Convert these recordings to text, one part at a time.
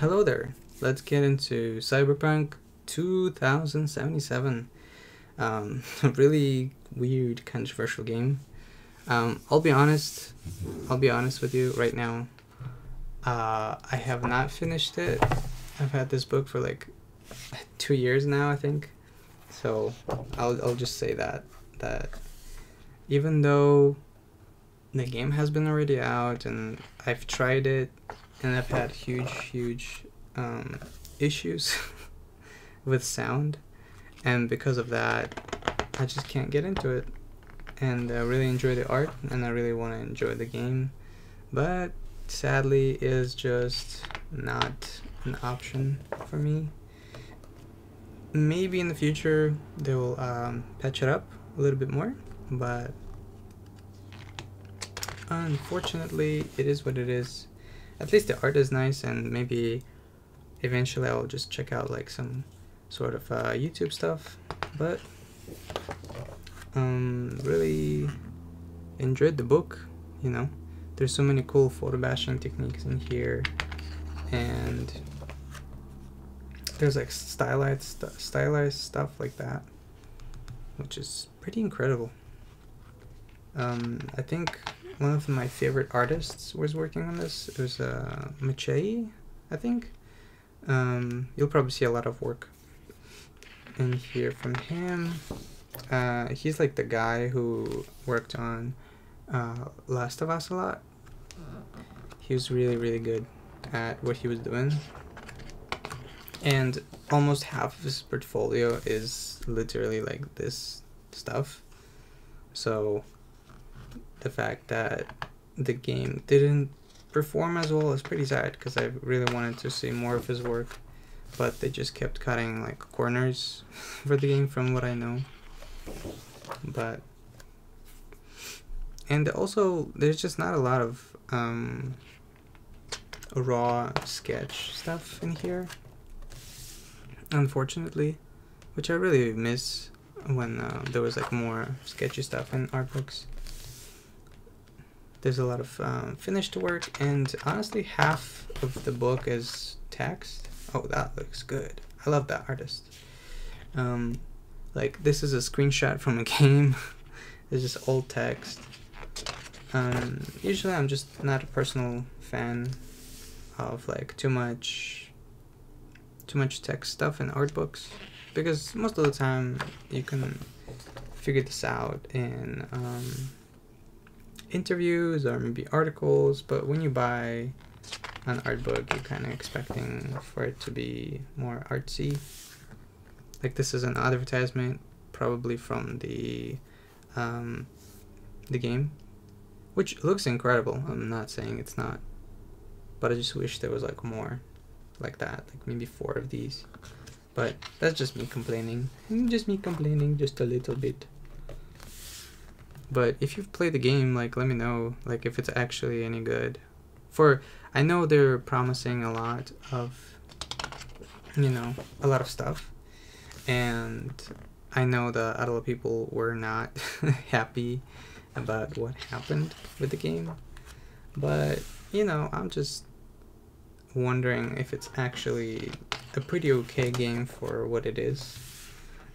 Hello there. Let's get into Cyberpunk 2077. Um, a really weird, controversial game. Um, I'll be honest. I'll be honest with you right now. Uh, I have not finished it. I've had this book for like two years now, I think. So I'll I'll just say that that even though the game has been already out and I've tried it and I've had huge huge um, issues with sound. And because of that I just can't get into it. And I really enjoy the art and I really want to enjoy the game. But sadly is just not an option for me. Maybe in the future they will um, patch it up a little bit more but unfortunately it is what it is at least the art is nice and maybe eventually I'll just check out like some sort of uh, YouTube stuff. But um really enjoyed the book you know? There's so many cool photo bashing techniques in here and there's like stylized st stylized stuff like that which is pretty incredible. Um, I think one of my favorite artists was working on this. It was uh, I think. Um, you'll probably see a lot of work in here from him. Uh, he's like the guy who worked on uh, Last of Us a lot. He was really, really good at what he was doing. And almost half of his portfolio is literally like this stuff. So the fact that the game didn't perform as well is pretty sad because I really wanted to see more of his work, but they just kept cutting like corners for the game from what I know. But and also there's just not a lot of um, raw sketch stuff in here, unfortunately, which I really miss when uh, there was like more sketchy stuff in art books there's a lot of um, finished work and honestly half of the book is text. Oh that looks good. I love that artist. Um, like this is a screenshot from a game. It's just old text. Um, usually i'm just not a personal fan of like too much too much text stuff in art books because most of the time you can figure this out in um, interviews or maybe articles, but when you buy an art book, you're kind of expecting for it to be more artsy. Like this is an advertisement, probably from the um, the game, which looks incredible. I'm not saying it's not, but I just wish there was like more like that, like maybe four of these. But that's just me complaining. Just me complaining just a little bit. But if you've played the game, like let me know, like if it's actually any good. For I know they're promising a lot of, you know, a lot of stuff, and I know that a lot of people were not happy about what happened with the game, but you know, I'm just wondering if it's actually a pretty okay game for what it is.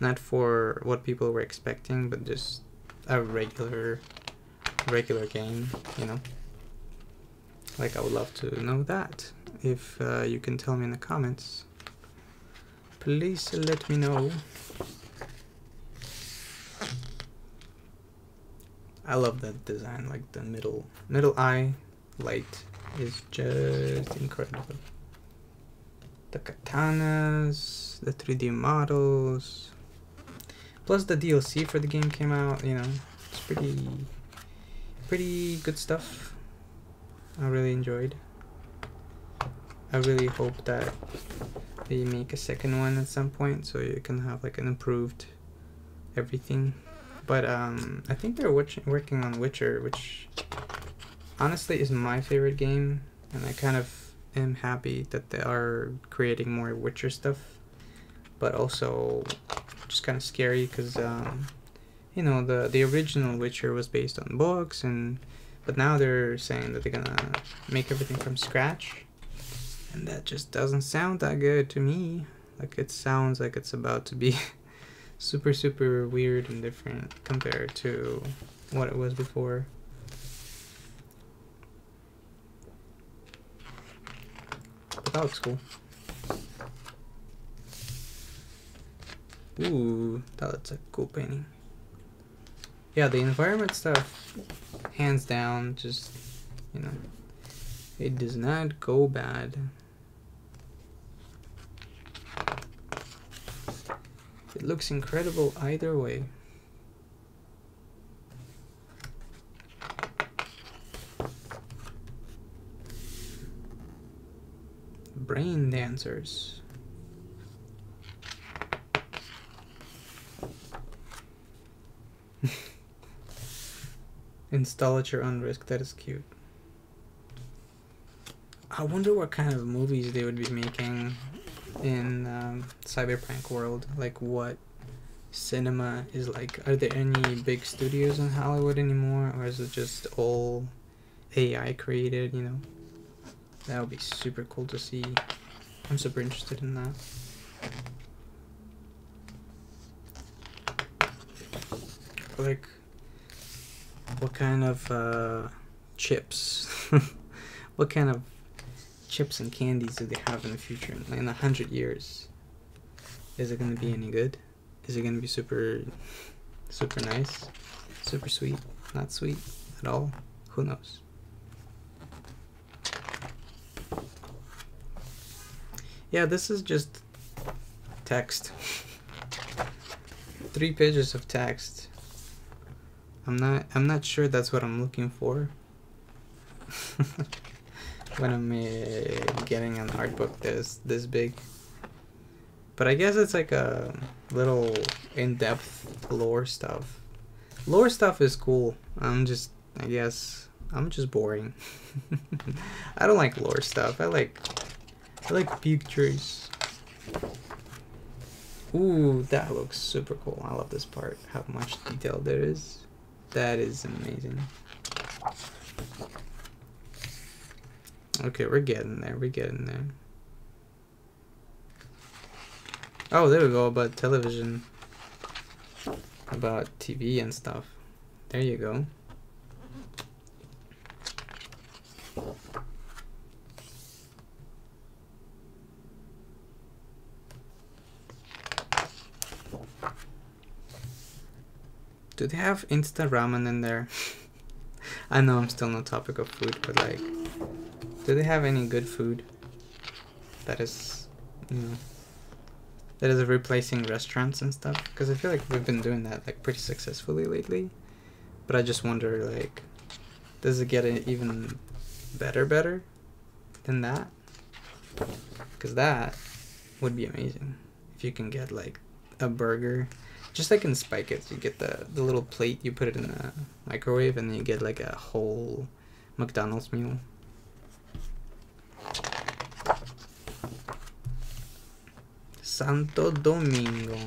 Not for what people were expecting, but just a regular regular game, you know. Like I would love to know that. If uh, you can tell me in the comments, please let me know. I love that design, like the middle middle eye light is just incredible. The katanas, the 3D models, Plus the DLC for the game came out, you know, it's pretty, pretty good stuff. I really enjoyed. I really hope that they make a second one at some point so you can have like an improved everything. But um, I think they're working on Witcher, which honestly is my favorite game, and I kind of am happy that they are creating more Witcher stuff. But also, just kind of scary because um, you know the the original Witcher was based on books and but now they're saying that they're gonna make everything from scratch And that just doesn't sound that good to me. Like it sounds like it's about to be super super weird and different compared to what it was before. But that looks cool. Ooh, that looks like a cool painting. Yeah, the environment stuff, hands down, just, you know, it does not go bad. It looks incredible either way. Brain dancers. Install at your own risk. That is cute. I wonder what kind of movies they would be making in um, cyberpunk world. Like what cinema is like. Are there any big studios in Hollywood anymore, or is it just all AI created? You know, that would be super cool to see. I'm super interested in that. Like what kind of uh, chips, what kind of chips and candies do they have in the future? In a hundred years, is it gonna be any good? Is it gonna be super, super nice, super sweet, not sweet at all? Who knows? Yeah, this is just text. Three pages of text I'm not I'm not sure that's what I'm looking for when I'm uh, getting an art book this this big. But I guess it's like a little in-depth lore stuff. Lore stuff is cool. I'm just I guess I'm just boring. I don't like lore stuff. I like I like pictures. Ooh, that looks super cool. I love this part. How much detail there is. That is amazing. Okay, we're getting there. We're getting there. Oh, there we go. About television. About TV and stuff. There you go. Do they have instant ramen in there? I know I'm still on the topic of food, but like, do they have any good food that is, you know, that is replacing restaurants and stuff? Because I feel like we've been doing that like pretty successfully lately. But I just wonder like, does it get even better, better than that? Because that would be amazing if you can get like a burger just like in Spy Kids, you get the, the little plate, you put it in the microwave, and you get like a whole McDonald's meal. Santo Domingo.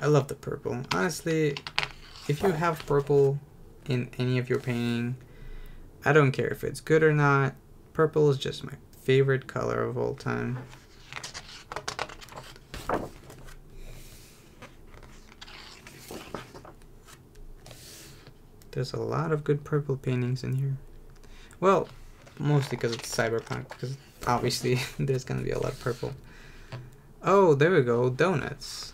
I love the purple. Honestly, if you have purple in any of your painting, I don't care if it's good or not. Purple is just my favorite color of all time. There's a lot of good purple paintings in here. Well, mostly because it's cyberpunk, because obviously there's gonna be a lot of purple. Oh, there we go, donuts.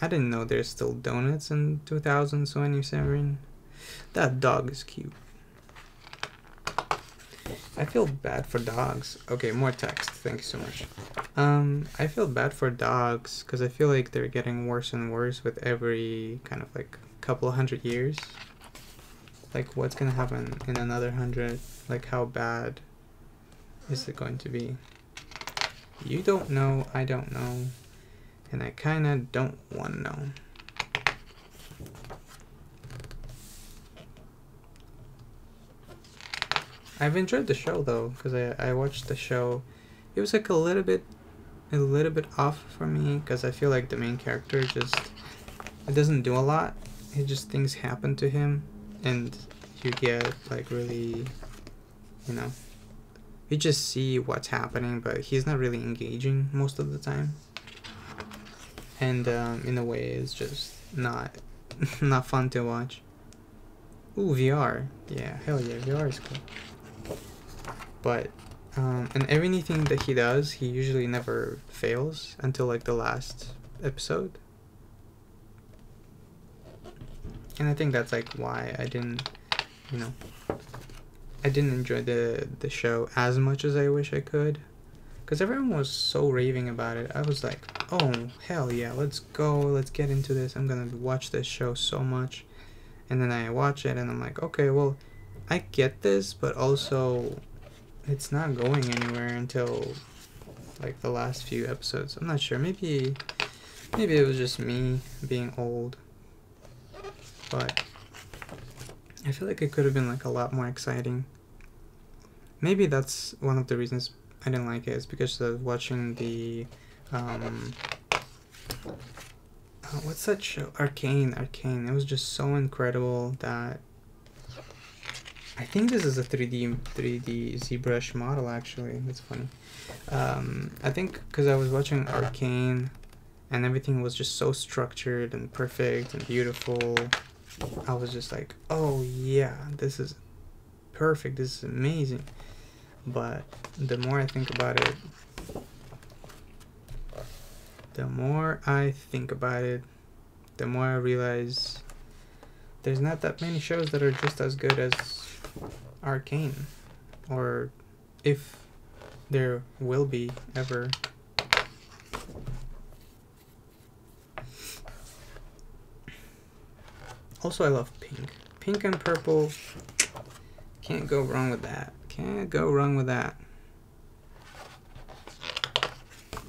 I didn't know there's still donuts in 2027. That dog is cute. I feel bad for dogs. Okay, more text. Thank you so much. Um, I feel bad for dogs because I feel like they're getting worse and worse with every kind of like couple hundred years. Like, what's gonna happen in another hundred? Like, how bad is it going to be? You don't know, I don't know, and I kinda don't want to know. I've enjoyed the show though, because I, I watched the show. It was like a little bit, a little bit off for me, because I feel like the main character just, it doesn't do a lot. It just things happen to him, and you get like really, you know, you just see what's happening, but he's not really engaging most of the time. And um, in a way, it's just not not fun to watch. Ooh, VR. Yeah, hell yeah, VR is cool. But um, and everything that he does, he usually never fails until like the last episode. And I think that's like why I didn't, you know, I didn't enjoy the the show as much as I wish I could. Cause everyone was so raving about it. I was like, oh hell yeah, let's go, let's get into this. I'm gonna watch this show so much. And then I watch it and I'm like, okay, well, I get this, but also it's not going anywhere until like the last few episodes. I'm not sure. Maybe maybe it was just me being old. But I feel like it could have been like a lot more exciting. Maybe that's one of the reasons I didn't like it is because of watching the um uh, what's that show? Arcane, Arcane. It was just so incredible that I think this is a 3D 3D ZBrush model actually. That's funny. Um, I think because I was watching Arcane, and everything was just so structured and perfect and beautiful. I was just like, oh yeah, this is perfect. This is amazing. But the more I think about it, the more I think about it, the more I realize there's not that many shows that are just as good as Arcane, or if there will be ever. Also, I love pink. Pink and purple. Can't go wrong with that. Can't go wrong with that.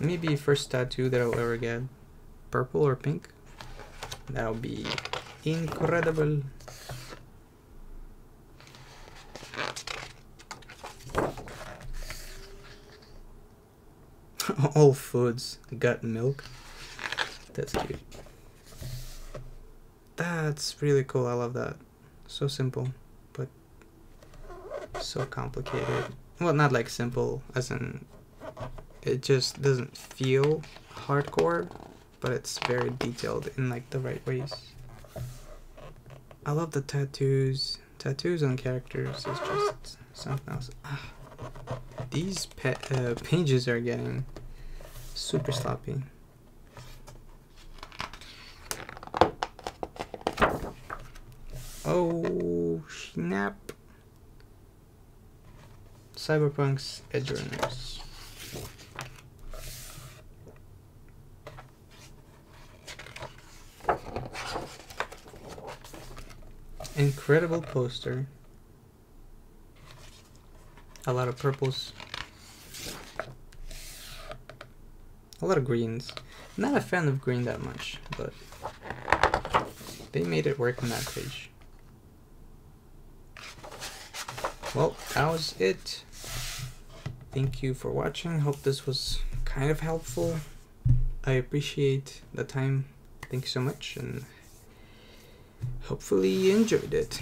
Maybe first tattoo that I'll ever get. Purple or pink. That'll be incredible. All foods gut milk. That's cute. That's really cool. I love that. So simple, but so complicated. Well, not like simple, as in it just doesn't feel hardcore, but it's very detailed in like the right ways. I love the tattoos. Tattoos on characters is just something else. Ah, these uh, pages are getting super sloppy. Oh, snap. Cyberpunk's Edgerunners. Incredible poster. A lot of purples. A lot of greens. Not a fan of green that much, but they made it work on that page. Well, that was it. Thank you for watching. Hope this was kind of helpful. I appreciate the time. Thank you so much and hopefully you enjoyed it.